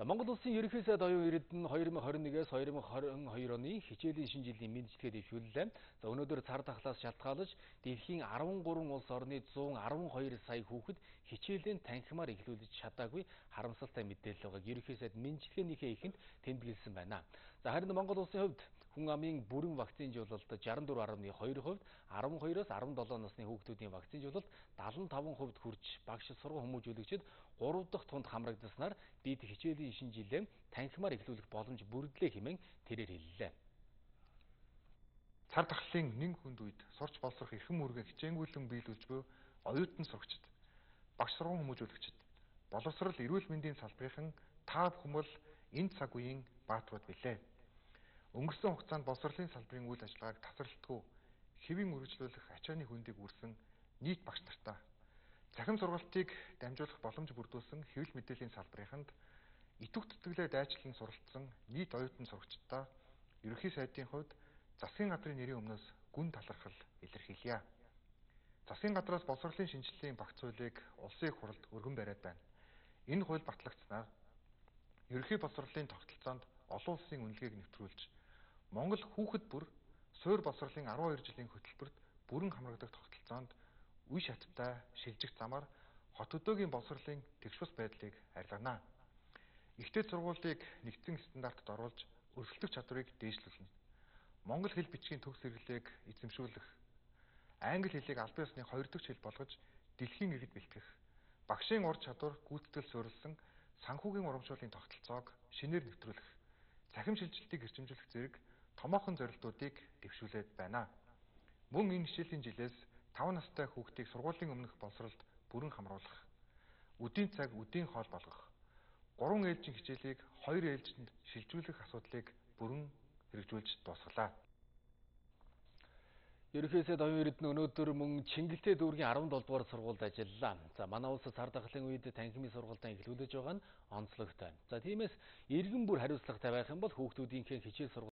За Монгол улсын ерөнхий сайд оюун эрдэнэ 2021-ээс 2022 оны хичээлийн шинэ жилийн мэдчилгээ дэвшүүллээ. За өнөөдөр цар тахлаас шалтгаалж дэлхийн 13 улс орны 112 сая хүүхэд хичээлээ танхимаар эхлүүлж чадаагүй харамсалтай мэдээлэл байгааг ерөнхий сайд мэдчилгээнийхээ эхэнд тэмдэглэсэн байна. За харин Монгол улсын хувьд хүн амын бүрэн вакцинжуулалт 64.2%, 12-оос 17 насны хүүхдүүдийн вакцинжуулалт 75% хүрч багш сургууль хүмүүжүүлэгчид 3 дахь тунд хамрагдаснаар бид хичээлийн шинэ жилээ танхимаар эхлүүлэх боломж бүрдлээ хэмээн тэрээр хэллээ. Цар тахлын нэн хүнд үед сурч боловсрох эрхэм үүргээ хичээнгүйлэн биелүүлж буй оюутан сурагчид, багш сургууль хүмүүжүүлэгчид, боловсрал эрүүл мэндийн салбарын та бүхэн бол энэ цаг үеийн бааtruуд билээ. Өнгөрсөн хугацаанд боловсролын салбарын үйл ажиллагааг тасралтгүй хэвийн үргэлжлүүлэх ачааны хүндийг үрсэн нийт багш нартаа захин сургалтыг дамжуулах боломж бүрдүүлсэн хэвлэл мэдээллийн салбарыханд итвэх тэтгэлээ дайчлан суралцсан нийт оюутан сурагчдаа ерөнхий сайдын хувьд засгийн газрын нэрийн өмнөөс гүн талархал илэрхийлье. Засгийн газраас боловсролын шинжилгээний багц хуулийг улсын их хурлд өргөн бариад байна. Энэ хууль батлагдсанаар ерөнхий боловсролын тогтолцоонд олон улсын үнэлгээг нэвтрүүлж Монгол хүүхэд бүр суур боловсролын 12 жилийн хөтөлбөрт бүрэн хамрагдах тогтолцоонд үе шаттай шилжих замаар хот өдөөгийн боловсролын тэгш бус байдлыг арилгана. Ихтэй сургуулийг нэгдсэн стандартад оруулж өрсөлдөх чадварыг дээшлүүлнэ. Монгол хэл бичгийн төгс хэрэглээг эзэмшүүлэх, англи хэлийг албан ёсны хоёр дахь хэл болгож дэлхийн иргэд бэлтгэх, багшийн ур чадвар гүйцэтгэл суурилсан санхүүгийн урамшууллын тогтолцоог шинээр нэвтрүүлэх, цахим шилжилтийг эрчимжүүлэх зэрэг томоохон зорилтуудыг дэвшүүлээд байна. Мөн энэ хичээлийн жилээс 5 настай хүүхдийг сургуулийн өмнөх боловсролд бүрэн хамруулах, үдийн цаг үдийн хоол болгох, 3 ээлжийн хичээлийг 2 ээлжинд шилжүүлэх асуудлыг бүрэн хэрэгжүүлж дуусгалаа. Ерөнхий сайд оюун эрдэнэ өнөөдөр мөн Чингэлтэй дүүргийн 17 дугаар сургуульд ажиллалаа. За манай улс цар тахлын үед танхимын сургалтаа эхлүүлж байгаа нь онцлогтой. За тиймээс иргэн бүр хариуцлагатай байх юм бол хүүхдүүдийнхээ хичээл сургалт